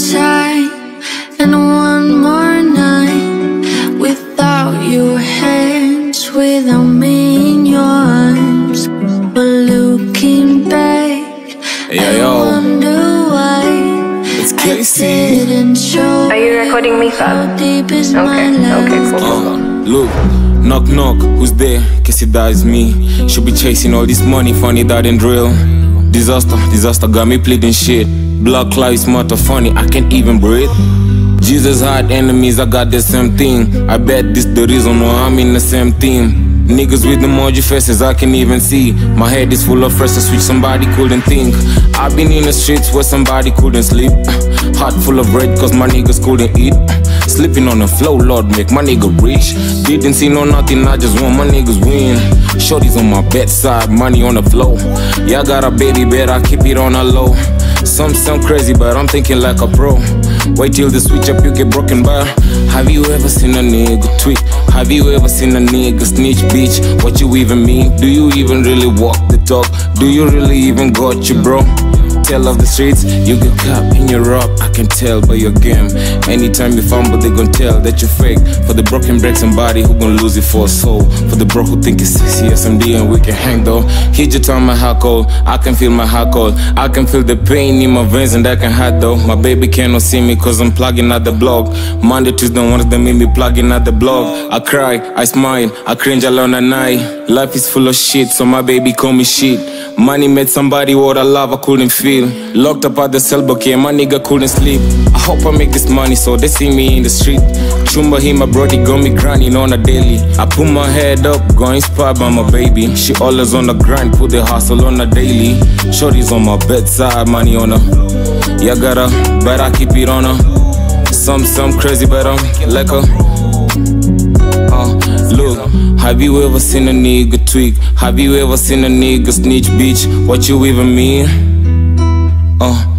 time and one more night without your hands, without me in your arms. But looking back, Yo, I wonder why It's I Casey. didn't show. Are you recording me, How Fab? deep is Okay, my love? okay, cool. Uh, look, knock knock, who's there? Guess it that is me. Should be chasing all this money, funny that ain't real. Disaster, disaster got me pleading shit. Black lives matter, funny, I can't even breathe. Jesus had enemies, I got the same thing. I bet this the reason why I'm in the same team. Niggas with emoji faces, I can't even see. My head is full of freshes, which somebody couldn't think. I've been in the streets where somebody couldn't sleep. Heart full of red, cause my niggas couldn't eat. Sleeping on the floor, Lord, make my nigga rich. Didn't see no nothing, I just want my niggas win. Shorties on my bedside, money on the floor. Yeah, I got a baby bed, I keep it on a low. Some sound crazy, but I'm thinking like a pro. Wait till the switch up, you get broken by. Have you ever seen a nigga tweet? Have you ever seen a nigga snitch, bitch? What you even mean? Do you even really walk the talk? Do you really even got you, bro? Tell of the streets, you get caught in your rock. I can tell by your game. Anytime you fumble, they gon' tell that you're fake. For the broken break, somebody who gon' lose it for a soul. For the broke who think it's sexy SMD and we can hang though. Hit your time, my heart cold. I can feel my heart cold. I can feel the pain in my veins and I can hide though. My baby cannot see me cause I'm plugging at the blog. Monday, Tuesday, Wednesday, make me plugging at the blog. I cry, I smile, I cringe alone at night. Life is full of shit, so my baby call me shit. Money made somebody what I love I couldn't feel. Locked up at the cell block, yeah, my nigga couldn't sleep. I hope I make this money so they see me in the street. Chumba he my brody got me grinding on a daily. I put my head up, got inspired by my baby. She always on the grind, put the hustle on a daily. Shorty's on my bedside, money on her. Yeah, gotta, but I keep it on her. Some, some crazy, but I'm like a. look, have you ever seen a nigga tweak? Have you ever seen a nigga snitch, bitch? What you even mean? Uh,